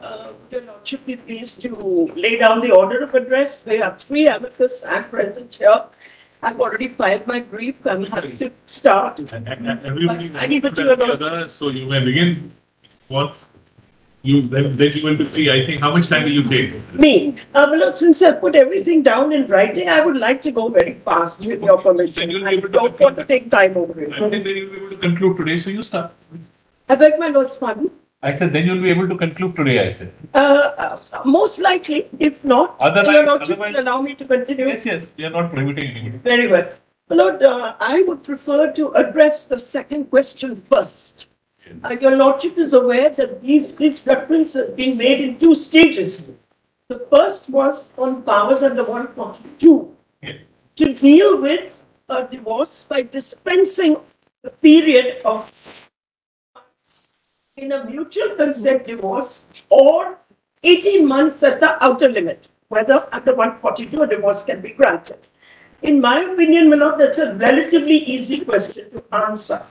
uh, your lordship be pleased to lay down the order of address? We have three amicus and present here. I've already filed my brief. I'm happy to start. And, and, and everybody. I it to the other, So you may begin. What? You, then, then you will be free. I think, how much time do you take? Me, uh, well, since I put everything down in writing, I would like to go very fast with your Then permission. you'll be I able to don't want to take time over I it. think then you'll be able to conclude today, so you start. I beg my lord's pardon. I said, then you'll be able to conclude today, I said. Uh, uh, most likely, if not, Otherwise- your lordship will allow me to continue. Yes, yes, we are not prohibiting anybody. Very well. Lord, uh, I would prefer to address the second question first. Uh, Your Lordship is aware that these, this reference has been made in two stages. The first was on powers under 142 Yeah. to deal with a divorce by dispensing the period of in a mutual consent divorce or 18 months at the outer limit, whether under 142 a divorce can be granted. In my opinion, my lord, that's a relatively easy question to answer.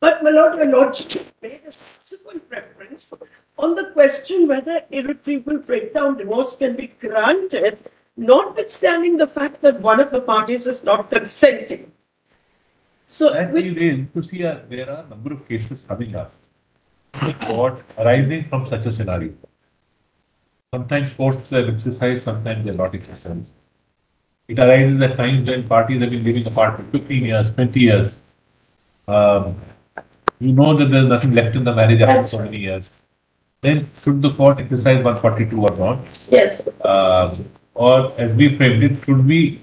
But my lord, your lordship made a subsequent reference on the question whether irretrievable breakdown divorce can be granted, notwithstanding the fact that one of the parties is not consenting. So, That with- to see, uh, there are a number of cases coming up. Court arising from such a scenario. Sometimes courts have exercised, sometimes they're not exercised. It arises at times when parties have been living apart for fifteen years, twenty years. Um, you know that there's nothing left in the marriage after so many years. Then should the court exercise one forty-two or not? yes, Um, or as we framed it, should we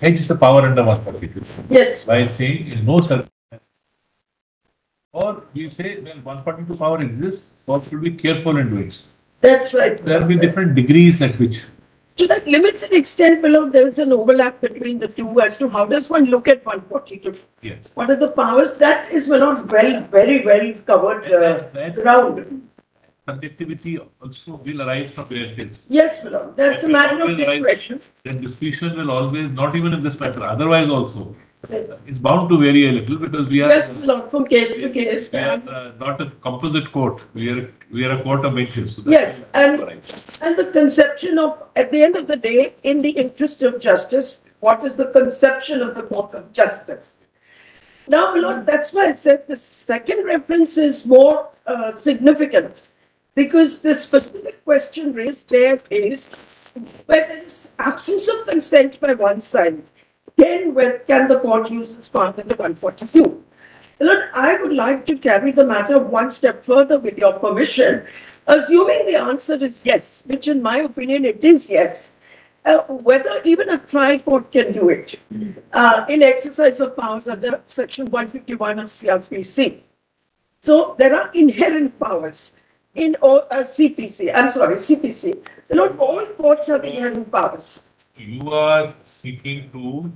hedge the power under one forty-two? yes, by saying in no circumstance. Or we say, well, one forty-two power exists, or should be careful in doing that's right. There will be different degrees at which. To that limited extent, below, there is an overlap between the two as to how does one look at 142. Yes. What are the powers? That is well, not well, very well covered uh, That- ground. Subjectivity also will arise from where it is. Yes, Lord, that's a That matter of always arise- discretion. Then discretion will always, not even in this matter, otherwise also, is bound to vary a little because we are. Yes, Lord, from case to case. We are uh, not a composite court, we are, we are a court of benches. so Yes, and, right. and the conception of, at the end of the day, in the interest of justice, what is the conception of the court of justice? Now, Lord, that's why I said the second reference is more uh, significant because the specific question raised there is where there is absence of consent by one side, then when can the court use its part under 142? Lord, I would like to carry the matter one step further with your permission, assuming the answer is yes, which in my opinion it is yes. Uh, whether even a trial court can do it uh, in exercise of powers under section 151 of CRPC. So there are inherent powers in all, uh, CPC. I'm sorry, CPC. Lord, all courts have inherent powers. You are seeking to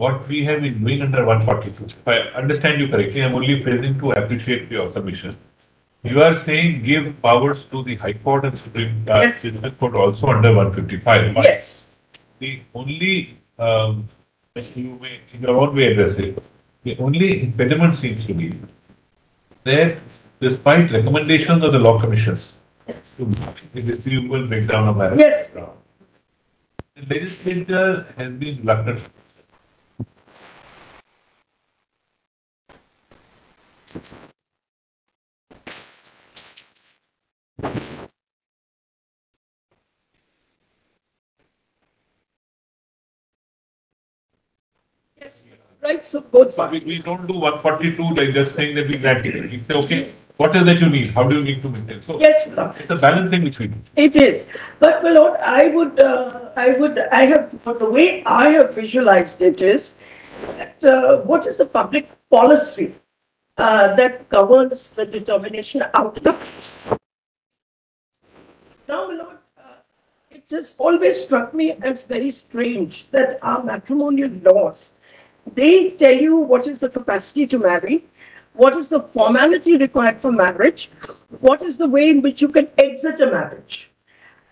what we have been doing under 142. If I understand you correctly, I'm only phrasing to appreciate your submission. You are saying give powers to the High Court and Supreme Yes. Court also under 155. But Yes. The only, um, you may, in your own way address it, the only impediment seems to be that despite recommendations of the law commissions to the disputable breakdown of marriage. Yes. The legislature has been reluctant. Yes. Right, so both So we, we don't do one forty-two like just saying that we grant it. We say, okay, what is that you need? How do you need to maintain? So Yes, Lord. it's a balancing which we do. It is. But, my Lord, I would, uh, I would, I have, but the way I have visualized it is, that, uh, what is the public policy uh, that governs the determination outcome? Now, my Lord, uh, it has always struck me as very strange that our matrimonial laws, they tell you what is the capacity to marry, what is the formality required for marriage, what is the way in which you can exit a marriage.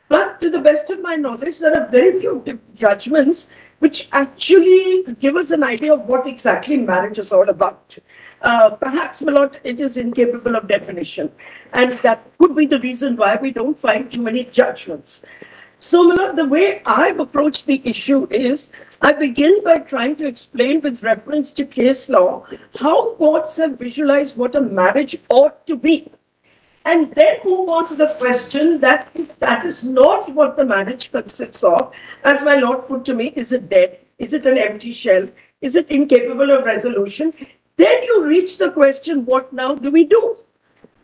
But to the best of my knowledge, there are very few judgments which actually give us an idea of what exactly marriage is all about. Uh, perhaps, my lord, it is incapable of definition. And that could be the reason why we don't find too many judgments. So, my lord, the way I've approached the issue is I begin by trying to explain with reference to case law how courts have visualized what a marriage ought to be. And then move on to the question that if that is not what the marriage consists of, as my lord put to me, is it dead? Is it an empty shell? Is it incapable of resolution? Then you reach the question, what now do we do?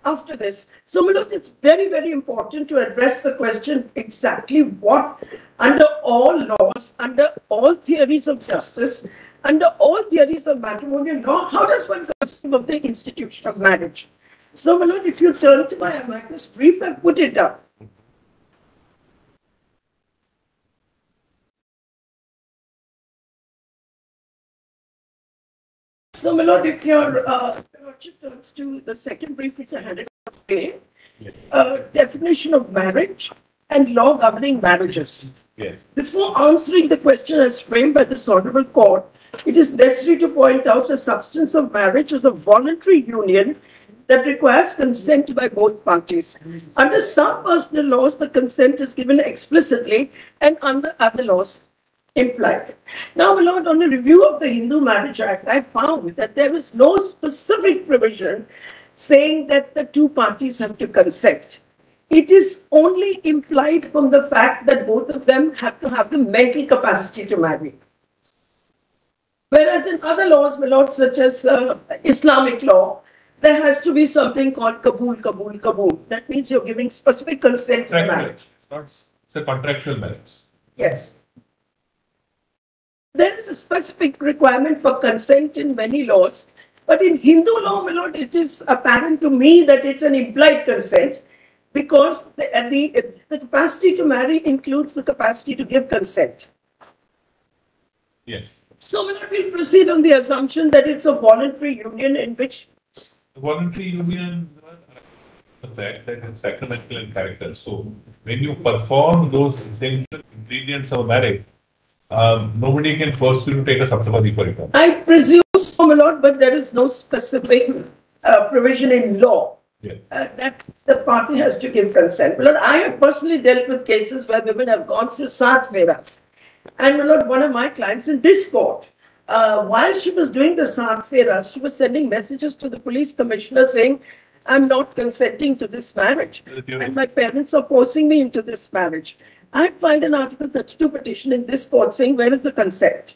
after this. So, Milot, it's very, very important to address the question exactly what, under all laws, under all theories of justice, under all theories of matrimonial law, how does one conceive of the institution of marriage? So, Milot, if you turn to my amicus brief, I put it up. So, my lord, if your uh, lordship turns to the second brief which I handed out today, uh, definition of marriage and law governing marriages. Yes. Before answering the question as framed by this honorable court, it is necessary to point out the substance of marriage is a voluntary union that requires consent by both parties. Under some personal laws, the consent is given explicitly, and under other laws, implied. Now, my lord, on a review of the Hindu Marriage Act, I found that there is no specific provision saying that the two parties have to consent. It is only implied from the fact that both of them have to have the mental capacity to marry. Whereas in other laws, my lord, such as uh, Islamic law, there has to be something called kabul, kabul, kabul. That means you're giving specific consent to marriage. It's not, it's a contractual marriage. Yes. There is a specific requirement for consent in many laws, but in Hindu law, my lord, it is apparent to me that it's an implied consent because the, the, the capacity to marry includes the capacity to give consent. Yes. So, my lord, we'll proceed on the assumption that it's a voluntary union in which The voluntary union, the fact that it's sacramental in character. So when you perform those essential ingredients of marriage, um, nobody can force you to take a saptapadi for example. I presume, so, my lord, but there is no specific uh, provision in law Yeah. uh, that the party has to give consent. My lord, I have personally dealt with cases where women have gone through Saat Pheras. And my lord, one of my clients in this court, uh, while she was doing the Saat Pheras, she was sending messages to the police commissioner saying, I'm not consenting to this marriage. And my parents are forcing me into this marriage. I filed an Article 32 petition in this court saying, where is the consent?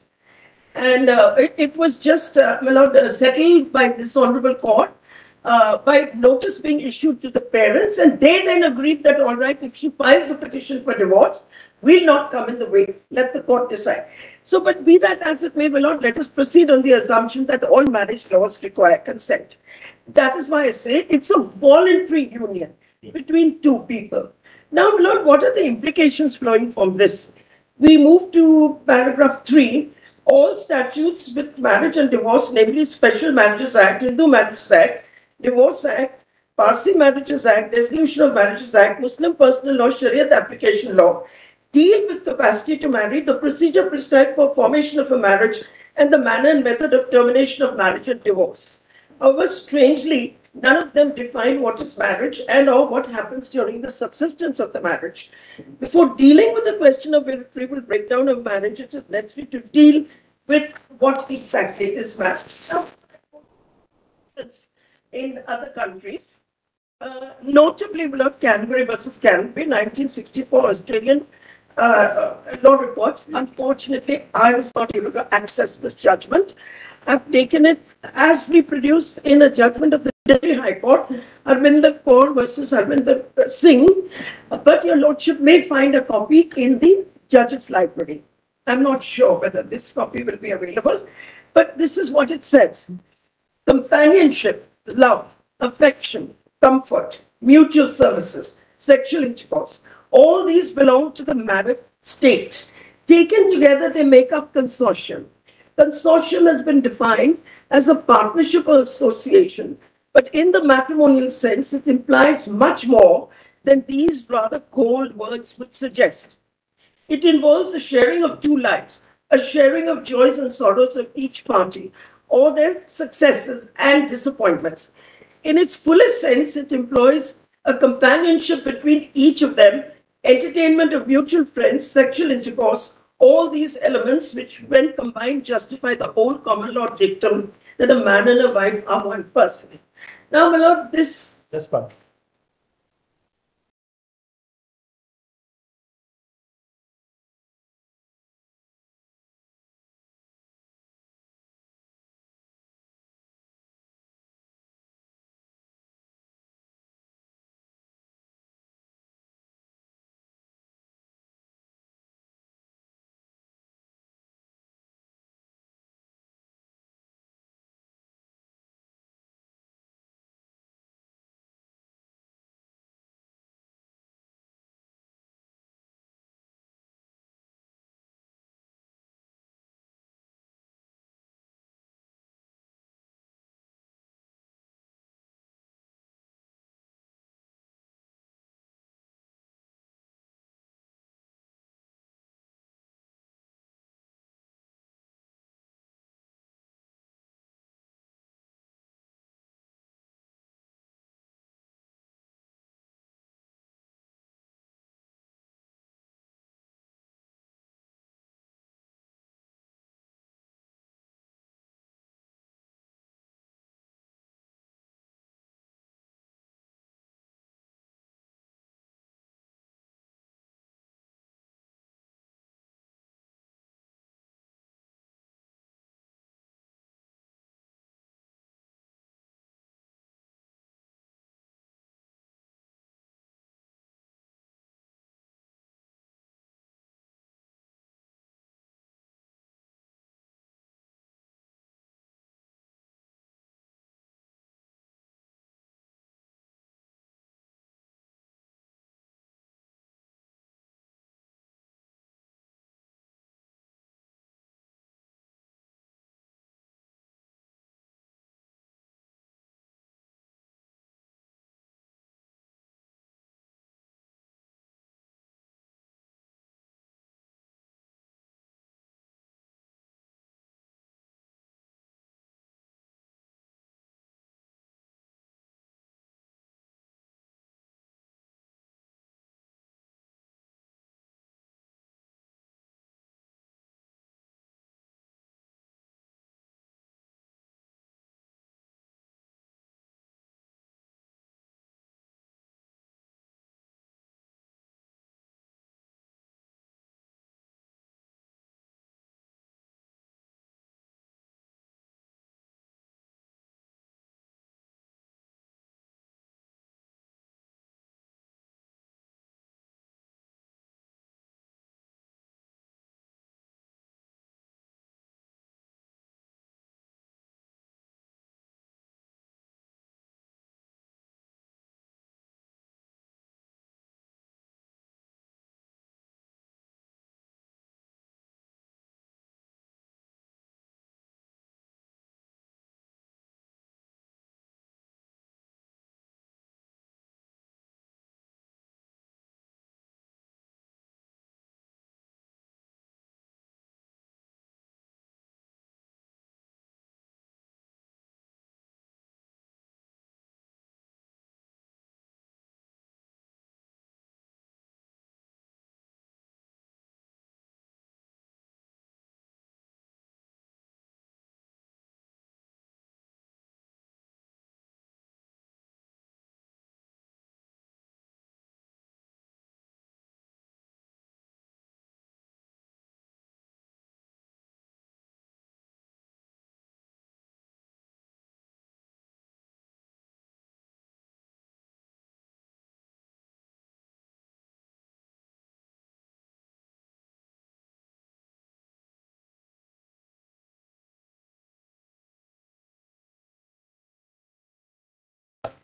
And uh, it, it was just, uh, uh, settled by this honorable court uh, by notice being issued to the parents, and they then agreed that, all right, if she files a petition for divorce, we'll not come in the way. Let the court decide. So, but be that as it may, my lord, let us proceed on the assumption that all marriage laws require consent. That is why I say it's a voluntary union between two people. Now, lord, what are the implications flowing from this? We move to paragraph three. All statutes with marriage and divorce, namely Special Marriages Act, Hindu Marriages Act, Divorce Act, Parsi Marriages Act, Dissolution of Marriages Act, Muslim Personal Law, Shariat Application Law, deal with capacity to marry, the procedure prescribed for formation of a marriage, and the manner and method of termination of marriage and divorce. However, strangely, none of them define what is marriage and or what happens during the subsistence of the marriage. Before dealing with the question of irretrievable breakdown of marriage, it is necessary to deal with what exactly is marriage. Now, in other countries, uh, notably Lord Canterbury versus Canterbury, 1964 Australian uh, uh, law reports. Unfortunately, I was not able to access this judgment. I've taken it as reproduced in a judgment of the Delhi High Court, Harvinder Kaur versus Arvinder Singh. But your lordship may find a copy in the judge's library. I'm not sure whether this copy will be available, but this is what it says. Companionship, love, affection, comfort, mutual services, sexual intercourse, all these belong to the married state. Taken together, they make up consortium. Consortium has been defined as a partnership or association, but in the matrimonial sense, it implies much more than these rather cold words would suggest. It involves the sharing of two lives, a sharing of joys and sorrows of each party, all their successes and disappointments. In its fullest sense, it employs a companionship between each of them, entertainment of mutual friends, sexual intercourse, all these elements which, when combined, justify the whole common law dictum that a man and a wife are one person. Now, my lord, this That's fine.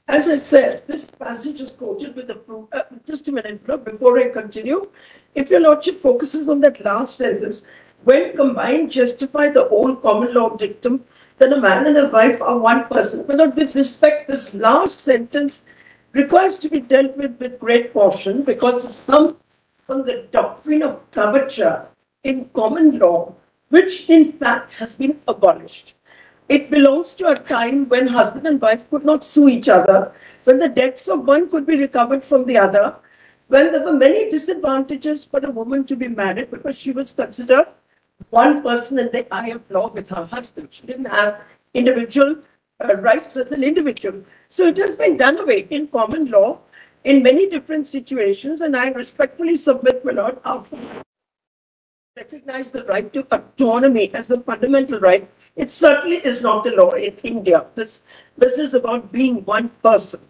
As I said, this passage is quoted with approval. Uh, just a minute, before I continue. If your lordship focuses on that last sentence, when combined justify the old common law dictum, that a man and a wife are one person. But not with respect, this last sentence requires to be dealt with with great caution because it comes from the doctrine of coverture in common law, which in fact has been abolished. It belongs to a time when husband and wife could not sue each other, when the debts of one could be recovered from the other, when there were many disadvantages for a woman to be married because she was considered one person in the eye of law with her husband. She didn't have individual uh, rights as an individual. So it has been done away in common law in many different situations, and I respectfully submit, my lord, after recognize the right to autonomy as a fundamental right. It certainly is not the law in India. This business about being one person.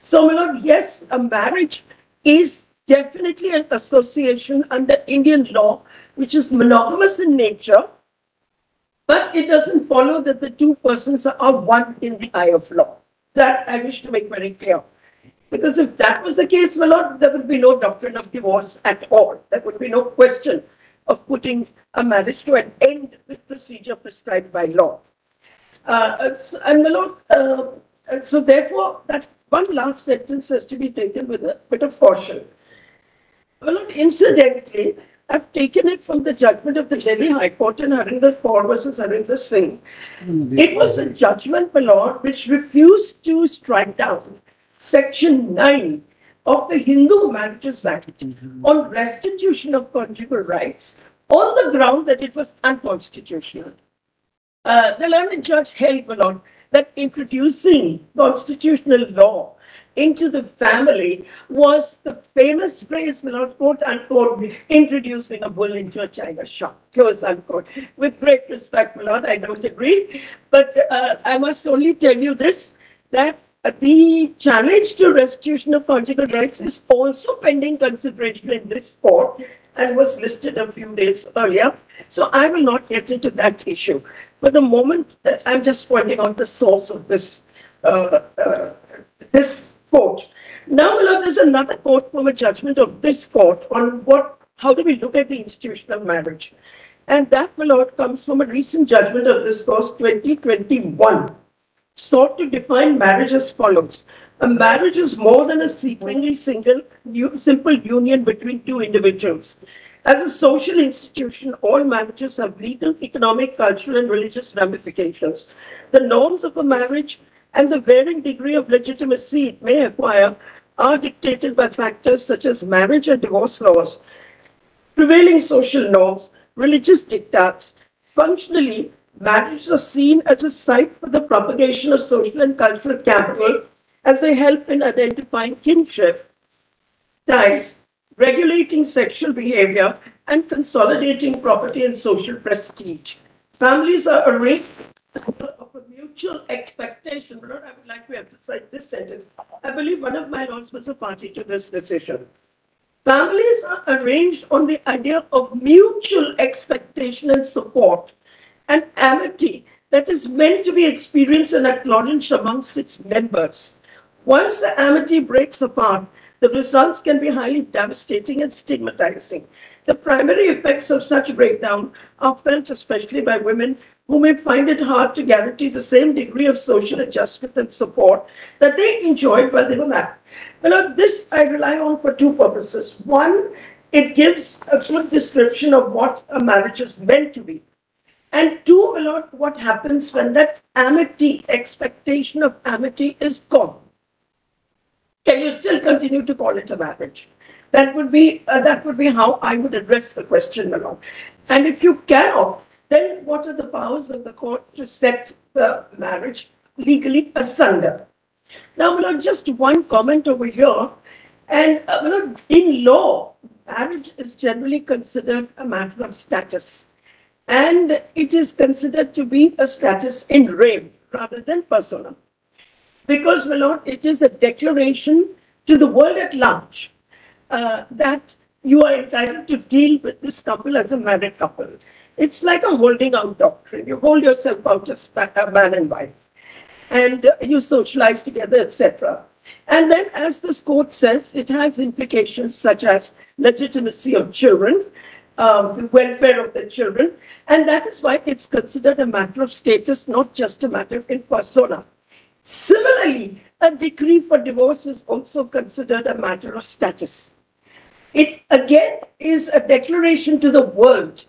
So, my lord, yes, a marriage is definitely an association under Indian law, which is monogamous in nature, but it doesn't follow that the two persons are one in the eye of law. That I wish to make very clear. Because if that was the case, my lord, there would be no doctrine of divorce at all. There would be no question of putting a marriage to an end with procedure prescribed by law. Uh, and my lord, uh, so therefore, that one last sentence has to be taken with a bit of caution. My lord, incidentally, I've taken it from the judgment of the Delhi High Court in Harvinder Kaur versus Harinder Singh. It was a judgment, my lord, which refused to strike down Section 9 of the Hindu Marriages Act on restitution of conjugal rights on the ground that it was unconstitutional. Uh, the learned judge held, my lord, that introducing constitutional law into the family was the famous phrase, my lord, quote unquote, introducing a bull into a china shop, close unquote. With great respect, my lord, I don't agree. But uh, I must only tell you this, that the challenge to restitution of conjugal rights is also pending consideration in this court and was listed a few days earlier. So I will not get into that issue. For the moment, uh, I'm just pointing out the source of this uh, uh, this court. Now, there's another court from a judgment of this court on what how do we look at the institution of marriage, and that, my lord, comes from a recent judgment of this court, 2021 sought to define marriage as follows. A marriage is more than a seemingly single, simple union between two individuals. As a social institution, all marriages have legal, economic, cultural, and religious ramifications. The norms of a marriage and the varying degree of legitimacy it may acquire are dictated by factors such as marriage and divorce laws, prevailing social norms, religious diktats. Functionally, Marriages are seen as a site for the propagation of social and cultural capital as they help in identifying kinship ties, regulating sexual behavior, and consolidating property and social prestige. Families are arranged of a mutual expectation. But I would like to emphasize this sentence. I believe one of my laws was a party to this decision. Families are arranged on the idea of mutual expectation and support and amity that is meant to be experienced and acknowledged amongst its members. Once the amity breaks apart, the results can be highly devastating and stigmatizing. The primary effects of such a breakdown are felt especially by women who may find it hard to guarantee the same degree of social adjustment and support that they enjoyed while they were married. Now, this I rely on for two purposes. One, it gives a good description of what a marriage is meant to be. And two, a lot what happens when that amity, expectation of amity is gone. Can you still continue to call it a marriage? That would be uh, that would be how I would address the question, Malone. And if you cannot, then what are the powers of the court to set the marriage legally asunder? Now, Malone, just one comment over here. And uh, Malone, in law, marriage is generally considered a matter of status and it is considered to be a status in rem rather than persona. Because, my lord, it is a declaration to the world at large uh, that you are entitled to deal with this couple as a married couple. It's like a holding out doctrine. You hold yourself out as a man and wife, and you socialize together, etc. And then, as this court says, it has implications such as legitimacy of children, um, welfare of the children. And that is why it's considered a matter of status, not just a matter in persona. Similarly, a decree for divorce is also considered a matter of status. It again is a declaration to the world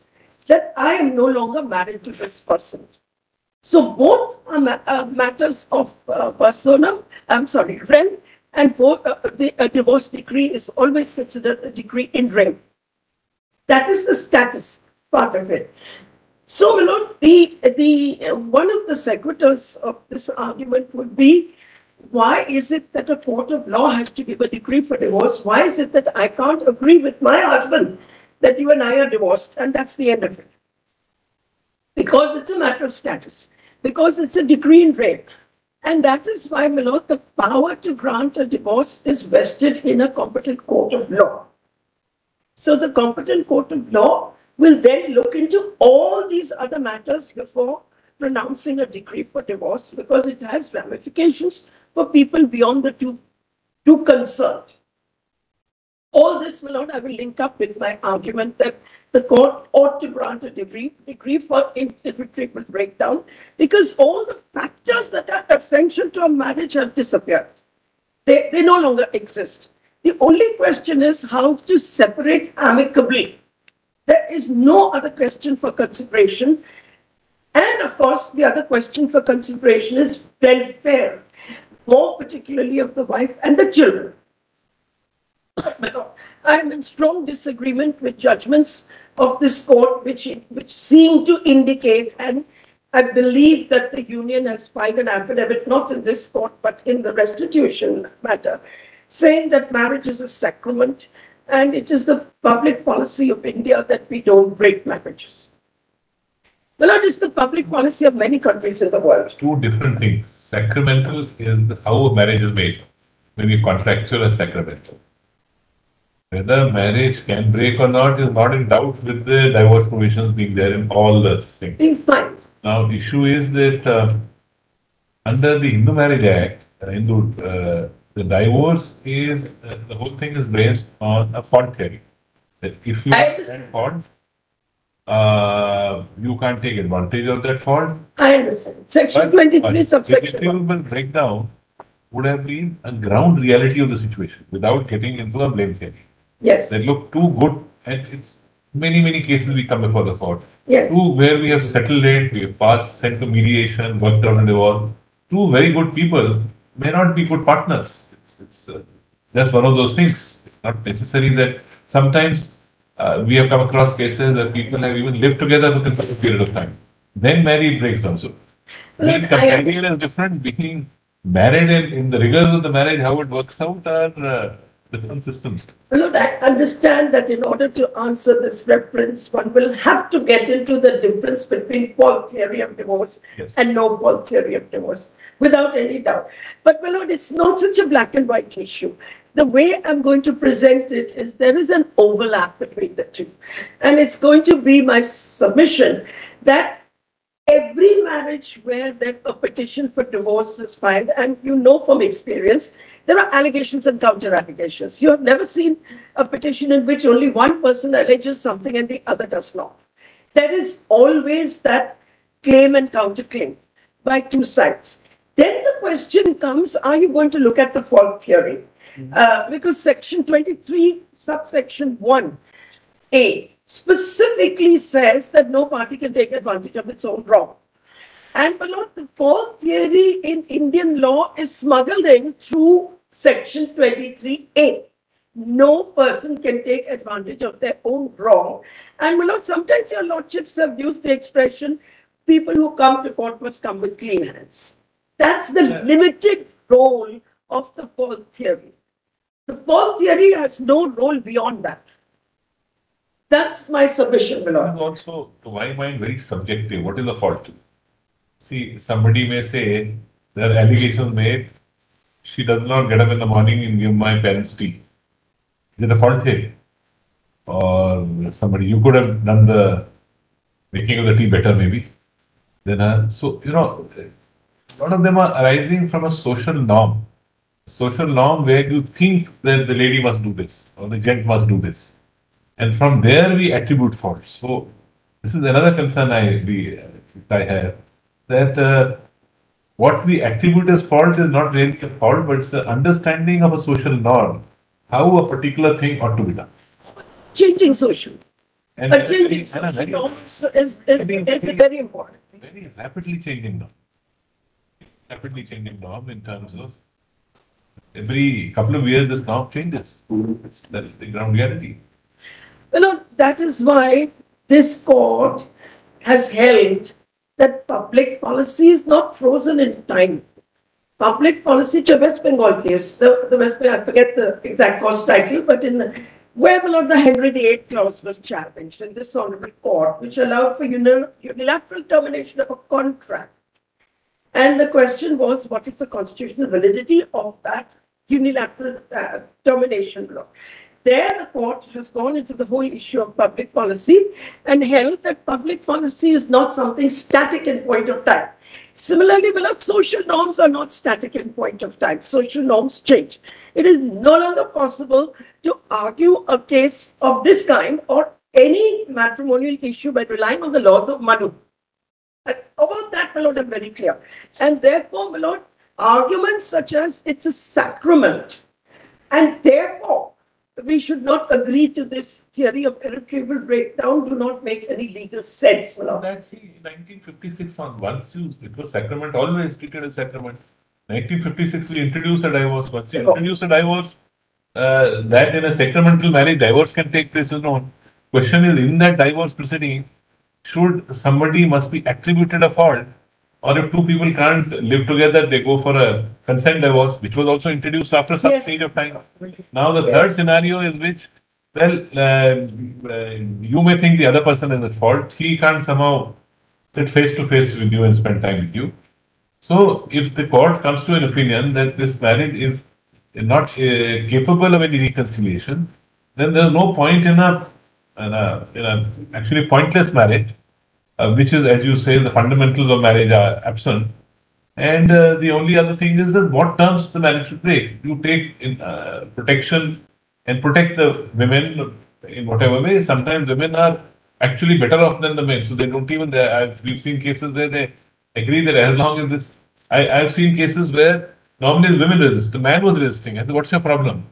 that I am no longer married to this person. So both are ma- uh, matters of uh, persona, I'm sorry, rem, and both, uh, the a divorce decree is always considered a decree in rem. That is the status part of it. So, my lord, the, the, uh, one of the sequiturs of this argument would be, why is it that a court of law has to give a decree for divorce? Why is it that I can't agree with my husband that you and I are divorced and that's the end of it? Because it's a matter of status, because it's a decree in rem. And that is why, my lord, the power to grant a divorce is vested in a competent court of law. So the competent court of law will then look into all these other matters before pronouncing a decree for divorce because it has ramifications for people beyond the two, two concerned. All this, my lord, I will link up with my argument that the court ought to grant a decree, decree for irretrievable breakdown because all the factors that are essential to a marriage have disappeared. They, they no longer exist. The only question is how to separate amicably. There is no other question for consideration. And of course, the other question for consideration is welfare, more particularly of the wife and the children. I am in strong disagreement with judgments of this court which, which seem to indicate, and I believe that the union has filed an affidavit, not in this court, but in the restitution matter, saying that marriage is a sacrament and it is the public policy of India that we don't break marriages. Well, it is the public policy of many countries in the world. Two different things. Sacramental is how a marriage is made. Maybe contractual and sacramental. Whether marriage can break or not is not in doubt with the divorce provisions being there in all the things. Being fine. Now, issue is that uh, under the Hindu Marriage Act, uh, Hindu, uh, the divorce is uh, the whole thing is based on a fault theory. That if you I have understand. fault, uh, you can't take advantage of that fault. I understand. Section But- 23, but subsection 1. Irretrievable breakdown would have been a ground reality of the situation without getting into a blame theory. Yes, They look too good, and it's many, many cases we come before the court. yes. Two where we have settled it, we have passed, sent to mediation, worked out a divorce. Two very good people may not be good partners. It's, uh, that's one of those things. It's not necessary that sometimes uh, we have come across cases that people have even lived together for a period of time. Then marriage breaks down. So Well, being companion is different. Being married and in the rigors of the marriage, how it works out are uh, different systems. Well, I understand that in order to answer this reference, one will have to get into the difference between fault theory of divorce Yes. and no fault theory of divorce, without any doubt. But, my lord, it's not such a black and white issue. The way I'm going to present it is there is an overlap between the two. And it's going to be my submission that every marriage where that a petition for divorce is filed, and you know from experience, there are allegations and counter allegations. You have never seen a petition in which only one person alleges something and the other does not. There is always that claim and counterclaim by two sides. Then the question comes, are you going to look at the fault theory? Uh, because section 23, subsection 1A specifically says that no party can take advantage of its own wrong. And lord, the fault theory in Indian law is smuggled in through section 23A. No person can take advantage of their own wrong. And my lord, sometimes your lordships have used the expression, people who come to court must come with clean hands. That's the Yeah. limited role of the fault theory. The fault theory has no role beyond that. That's my submission, my It lord. also, to my mind, very subjective. What is the fault? See, somebody may say there are allegations made. She does not get up in the morning and give my parents tea. Is it a fault theory? Or somebody, you could have done the making of the tea better, maybe. Then, uh, so, you know, a lot of them are arising from a social norm. Social norm where you think that the lady must do this or the gent must do this. And from there we attribute faults. So this is another concern I we I have that uh, what we attribute as fault is not really a fault, but it's an understanding of a social norm, how a particular thing ought to be done. Changing social. And A changing social very- norms is, is, is very important. very rapidly changing norm. Rapidly changing norm in terms of every couple of years this norm changes. That is the ground reality. You know, that is why this court has held that public policy is not frozen in time. Public policy, the West Bengal case, the, the West Bengal, I forget the exact cause title, but in the, where below the Henry VIII clause was challenged in this honorable court, which allowed for unilateral termination of a contract. And the question was, what is the constitutional validity of that unilateral uh, termination law? There, the court has gone into the whole issue of public policy and held that public policy is not something static in point of time. Similarly, below, social norms are not static in point of time. Social norms change. It is no longer possible to argue a case of this kind or any matrimonial issue by relying on the laws of Manu. And About that, my lord, I'm very clear. And therefore, my lord, arguments such as it's a sacrament, and therefore, we should not agree to this theory of irretrievable breakdown do not make any legal sense, lord. That's in 1956 on once you, it was sacrament, always treated as sacrament. 1956 we introduced a divorce. Once you Yeah. introduce a divorce, uh, that in a sacramental marriage, divorce can take place alone. Question is, in that divorce proceeding, should somebody must be attributed a fault, or if two people can't live together, they go for a consent divorce, which was also introduced after some Yes. stage of time. Now the third scenario is which, well, uh, uh, you may think the other person is at fault. He can't somehow sit face to face with you and spend time with you. So if the court comes to an opinion that this marriage is not uh, capable of any reconciliation, then there's no point in a, in a, in a actually pointless marriage, uh, which is, as you say, the fundamentals of marriage are absent. And uh, the only other thing is that what terms the marriage should take. You take in, uh, protection and protect the women in whatever way. Sometimes women are actually better off than the men, so they don't even. They, I've, we've seen cases where they agree that as long as this. I, I've seen cases where normally the women resist. The man was resisting. I said, "What's your problem?"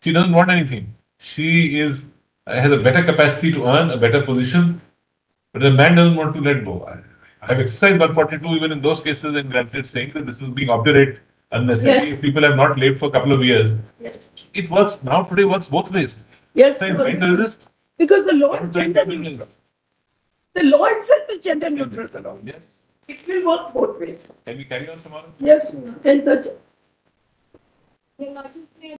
She doesn't want anything. She is has a better capacity to earn, a better position, but the man doesn't want to let go. I, I've exercised 142 even in those cases and granted saying that this is being obdurate unnecessary. Yeah. People have not lived for a couple of years, Yes, it works now today works both ways. yes, Say men to resist, because the law is men gender to neutral. resist. The law itself is gender neutral, the law. Yes. It will work both ways. Can we carry on tomorrow? Yes, and the Your Majesty,